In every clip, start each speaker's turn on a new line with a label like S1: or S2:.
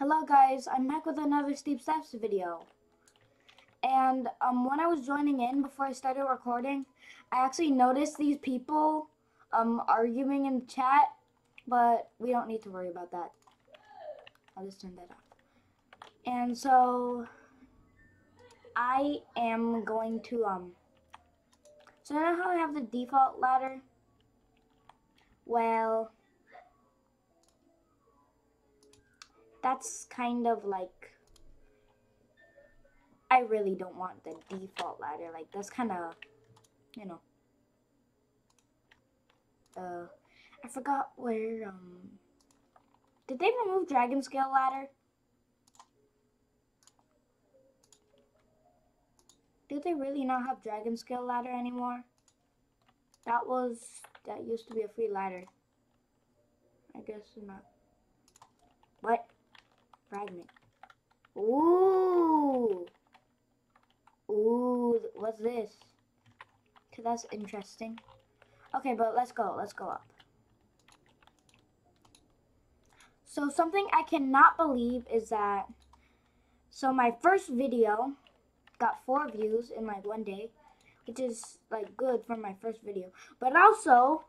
S1: Hello guys, I'm back with another Steep Steps video. And um, when I was joining in before I started recording, I actually noticed these people um, arguing in the chat, but we don't need to worry about that. I'll just turn that off. And so, I am going to, um, so you know how I have the default ladder? Well, that's kind of like I really don't want the default ladder. Like that's kind of, you know. Uh, I forgot where. Um, did they remove Dragon Scale ladder? Do they really not have Dragon Scale ladder anymore? That was that used to be a free ladder. I guess not. What? Fragment. Ooh. Ooh, what's this? Okay, that's interesting. Okay, but let's go. Let's go up. So something I cannot believe is that so my first video got four views in like one day, which is like good for my first video. But also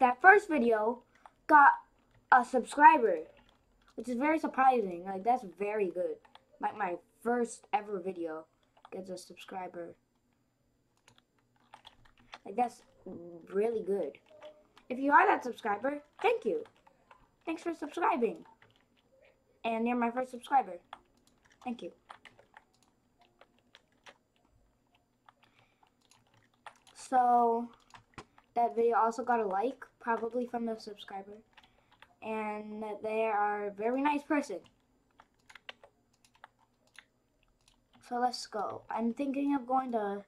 S1: that first video got a subscriber which is very surprising. Like that's very good. Like my first ever video gets a subscriber. Like that's really good. If you are that subscriber, thank you. Thanks for subscribing. And you're my first subscriber. Thank you. So, that video also got a like, probably from the subscriber and they are a very nice person. So let's go. I'm thinking of going to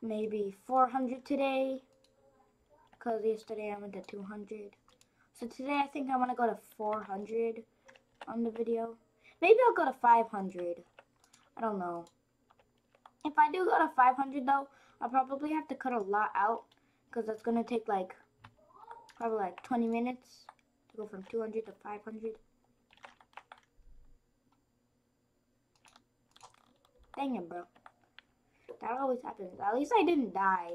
S1: maybe 400 today because yesterday I went to 200. So today I think I want to go to 400 on the video. Maybe I'll go to 500. I don't know. If I do go to 500 though, I'll probably have to cut a lot out because that's going to take like probably like 20 minutes go from 200 to 500. Dang it, bro. That always happens. At least I didn't die.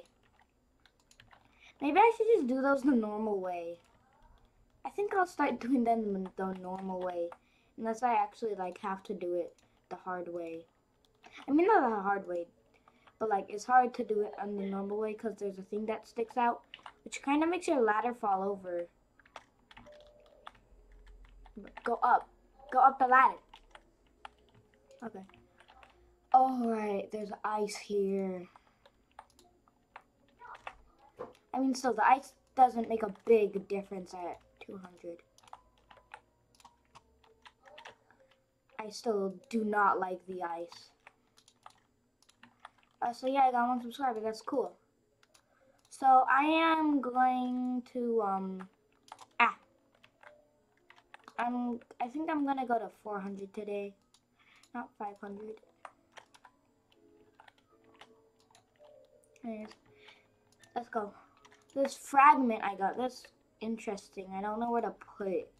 S1: Maybe I should just do those the normal way. I think I'll start doing them the normal way. Unless I actually, like, have to do it the hard way. I mean, not the hard way. But, like, it's hard to do it on the normal way because there's a thing that sticks out. Which kind of makes your ladder fall over. Go up. Go up the ladder. Okay. Alright, there's ice here. I mean, still, the ice doesn't make a big difference at 200. I still do not like the ice. Uh, so yeah, I got one subscriber. That's cool. So I am going to, um, I'm, I think I'm gonna go to 400 today, not 500. Anyways, let's go. This fragment I got, that's interesting. I don't know where to put it.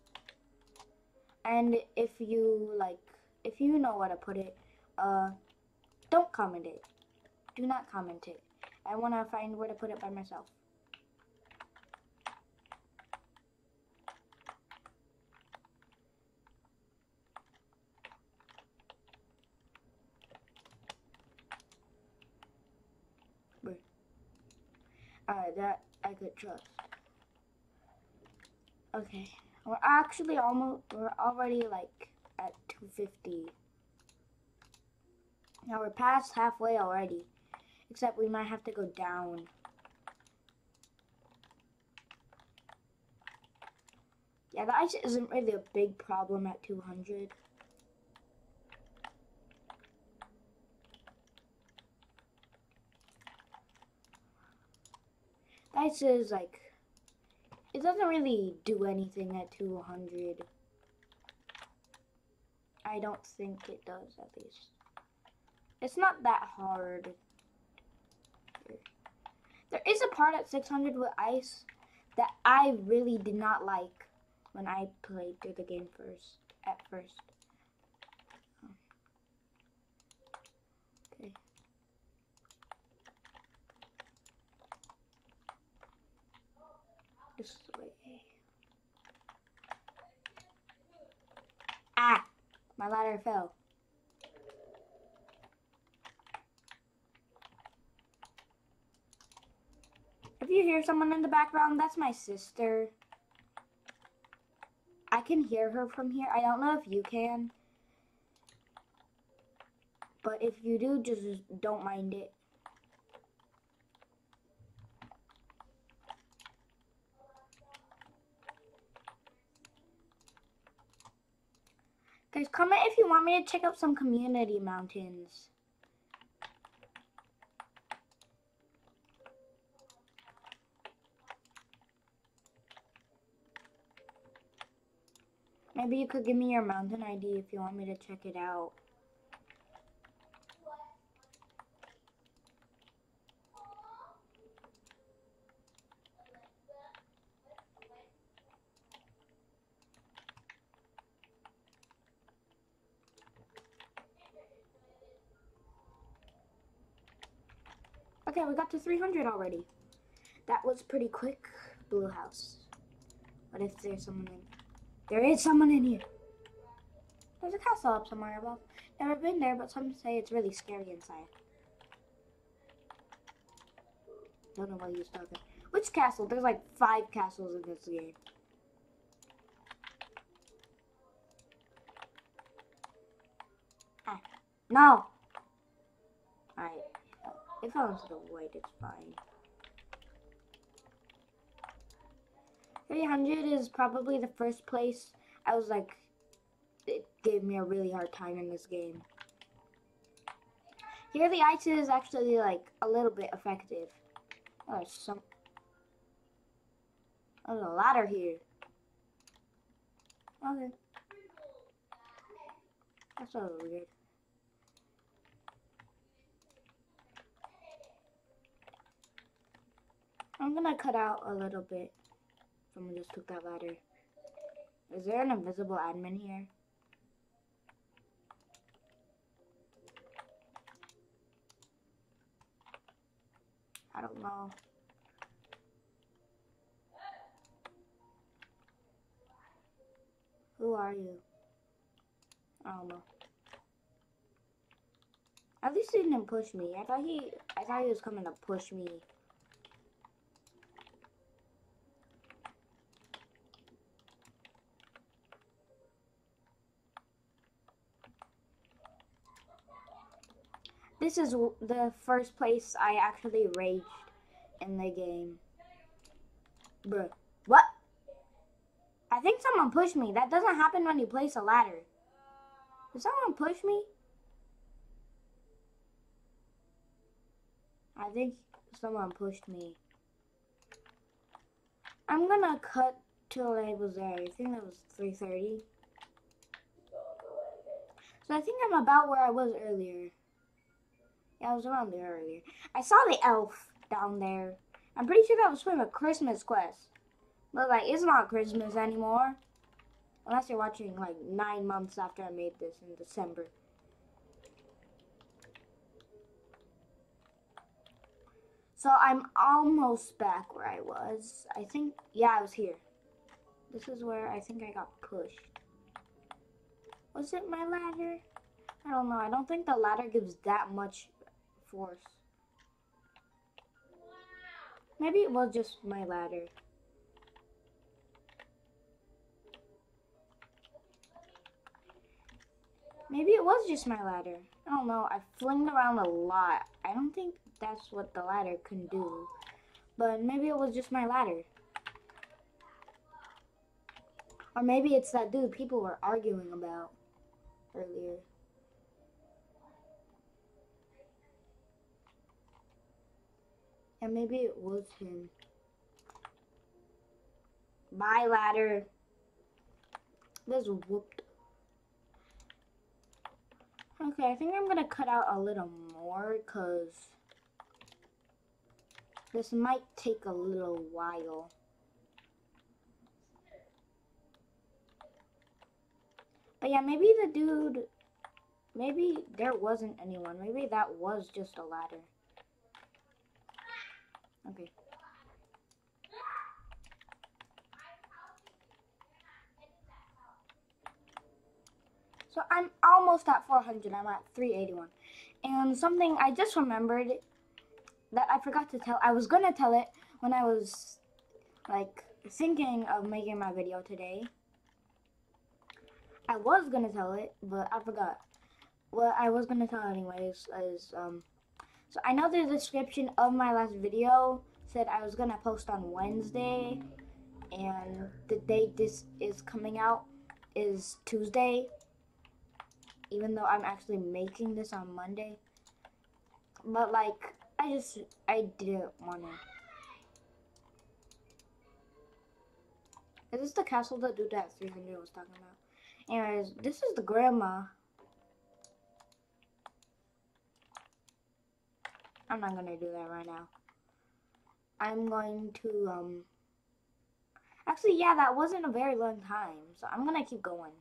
S1: And if you, like, if you know where to put it, uh, don't comment it. Do not comment it. I want to find where to put it by myself. Alright, that I could trust. Okay. We're actually almost, we're already like at 250. Now we're past halfway already. Except we might have to go down. Yeah, the ice isn't really a big problem at 200. Ice is like, it doesn't really do anything at 200. I don't think it does, at least. It's not that hard. There is a part at 600 with ice that I really did not like when I played through the game first. at first. Okay. This way. Ah! My ladder fell. If you hear someone in the background, that's my sister. I can hear her from here. I don't know if you can. But if you do, just don't mind it. Comment if you want me to check out some community mountains. Maybe you could give me your mountain ID if you want me to check it out. Okay, we got to 300 already. That was pretty quick. Blue house. What if there's someone in there is someone in here. There's a castle up somewhere above. Never been there, but some say it's really scary inside. Don't know what you talking. Which castle? There's like five castles in this game. Ah, no. Alright. If I into the white, it's fine. 300 is probably the first place I was like, it gave me a really hard time in this game. Here the ice is actually like a little bit effective. Oh, there's some, there's a ladder here. Okay. That's a little weird. I'm gonna cut out a little bit. Someone just took that ladder. Is there an invisible admin here? I don't know. Who are you? I don't know. At least he didn't push me. I thought he I thought he was coming to push me. This is the first place I actually raged in the game. Bruh. What? I think someone pushed me. That doesn't happen when you place a ladder. Did someone push me? I think someone pushed me. I'm gonna cut till I was there. I think that was 3.30. So I think I'm about where I was earlier. Yeah, I was around there earlier. I saw the elf down there. I'm pretty sure that was from a Christmas quest. But, like, it's not Christmas anymore. Unless you're watching, like, nine months after I made this in December. So, I'm almost back where I was. I think, yeah, I was here. This is where I think I got pushed. Was it my ladder? I don't know. I don't think the ladder gives that much force. Maybe it was just my ladder. Maybe it was just my ladder. I don't know. I flinged around a lot. I don't think that's what the ladder can do. But maybe it was just my ladder. Or maybe it's that dude people were arguing about earlier. And maybe it was him. My ladder. This whooped. Okay, I think I'm gonna cut out a little more because this might take a little while. But yeah, maybe the dude, maybe there wasn't anyone. Maybe that was just a ladder. Okay. So I'm almost at 400. I'm at 381. And something I just remembered that I forgot to tell. I was going to tell it when I was like thinking of making my video today. I was going to tell it, but I forgot. What I was going to tell anyways is um so I know the description of my last video said I was to post on Wednesday and the date this is coming out is Tuesday even though I'm actually making this on Monday. But like, I just, I didn't want to. Is this the castle that dude at 300 was talking about? Anyways, this is the grandma. I'm not gonna do that right now. I'm going to, um, actually, yeah, that wasn't a very long time, so I'm gonna keep going.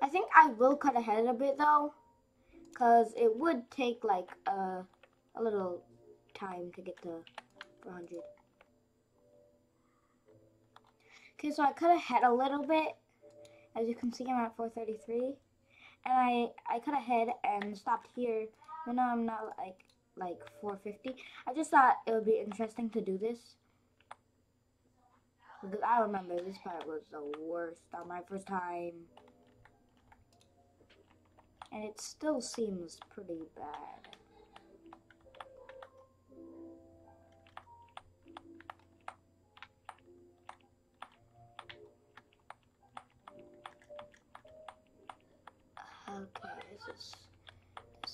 S1: I think I will cut ahead a bit though, because it would take like a, a little time to get to 400. Okay, so I cut ahead a little bit. As you can see, I'm at 433. And I, I cut ahead and stopped here. Even though I'm not like, like 450. I just thought it would be interesting to do this. Because I remember this part was the worst on my first time and it still seems pretty bad.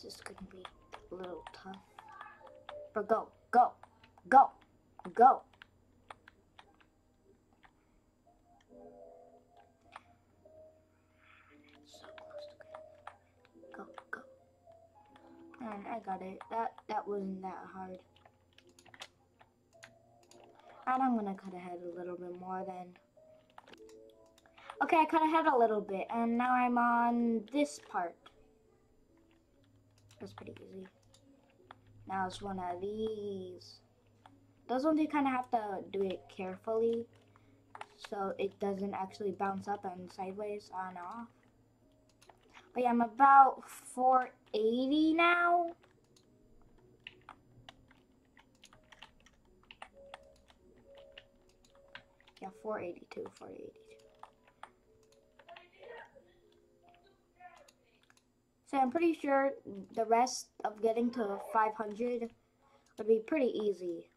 S1: This is gonna be a little tough. But go, go, go, go. So close to go, go. And I got it. That that wasn't that hard. And I'm gonna cut ahead a little bit more then. Okay, I cut ahead a little bit, and now I'm on this part. That's pretty easy. Now it's one of these. Those ones you kind of have to do it carefully, so it doesn't actually bounce up and sideways on off. But yeah, I'm about 480 now. Yeah, 482, 482. So I'm pretty sure the rest of getting to 500 would be pretty easy.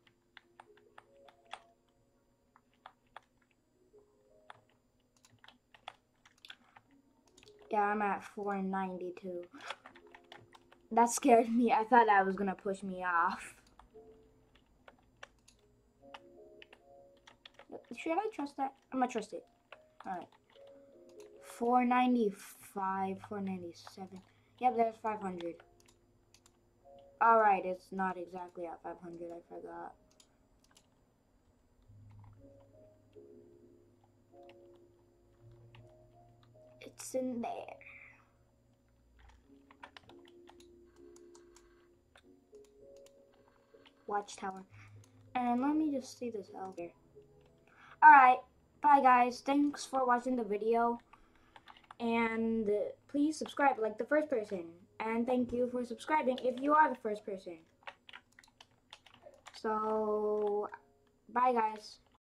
S1: Yeah, I'm at 492. That scared me. I thought that was gonna push me off. Should I trust that? I'm gonna trust it. Alright. 495, 497. Yep, there's 500. Alright, it's not exactly at 500, I forgot. It's in there. Watchtower. And let me just see this over. Alright, bye guys. Thanks for watching the video. And please subscribe like the first person. And thank you for subscribing if you are the first person. So, bye guys.